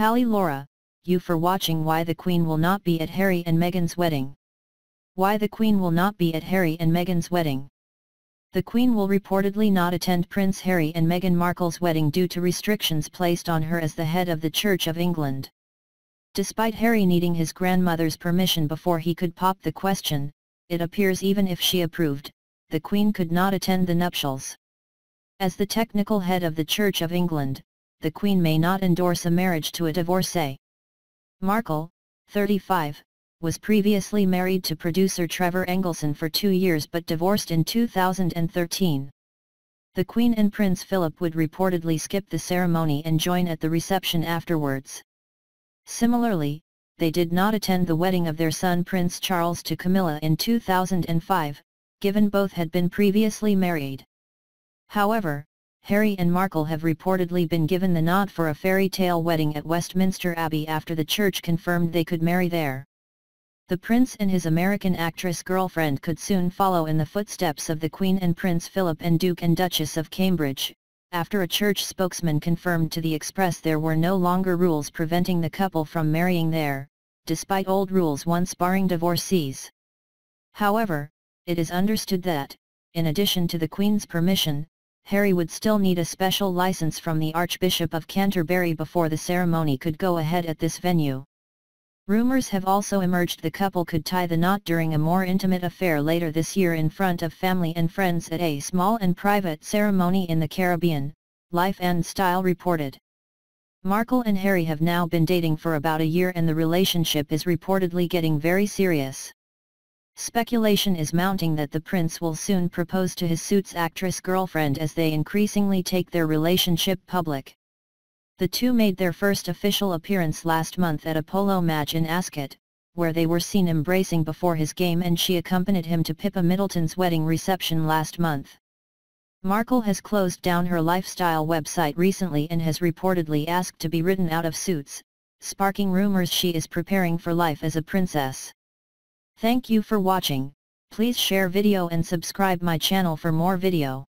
Halle Laura, you for watching Why the Queen will not be at Harry and Meghan's wedding. Why the Queen will not be at Harry and Meghan's wedding. The Queen will reportedly not attend Prince Harry and Meghan Markle's wedding due to restrictions placed on her as the head of the Church of England. Despite Harry needing his grandmother's permission before he could pop the question, it appears even if she approved, the Queen could not attend the nuptials. As the technical head of the Church of England, the Queen may not endorse a marriage to a divorcee. Markle, 35, was previously married to producer Trevor Engelson for two years but divorced in 2013. The Queen and Prince Philip would reportedly skip the ceremony and join at the reception afterwards. Similarly, they did not attend the wedding of their son Prince Charles to Camilla in 2005, given both had been previously married. However, Harry and Markle have reportedly been given the nod for a fairy tale wedding at Westminster Abbey after the church confirmed they could marry there. The prince and his American actress girlfriend could soon follow in the footsteps of the Queen and Prince Philip and Duke and Duchess of Cambridge, after a church spokesman confirmed to the Express there were no longer rules preventing the couple from marrying there, despite old rules once barring divorcees. However, it is understood that, in addition to the Queen's permission, Harry would still need a special license from the Archbishop of Canterbury before the ceremony could go ahead at this venue. Rumours have also emerged the couple could tie the knot during a more intimate affair later this year in front of family and friends at a small and private ceremony in the Caribbean, Life and Style reported. Markle and Harry have now been dating for about a year and the relationship is reportedly getting very serious. Speculation is mounting that the prince will soon propose to his Suits actress girlfriend as they increasingly take their relationship public. The two made their first official appearance last month at a polo match in Ascot, where they were seen embracing before his game and she accompanied him to Pippa Middleton's wedding reception last month. Markle has closed down her lifestyle website recently and has reportedly asked to be written out of Suits, sparking rumors she is preparing for life as a princess. Thank you for watching, please share video and subscribe my channel for more video.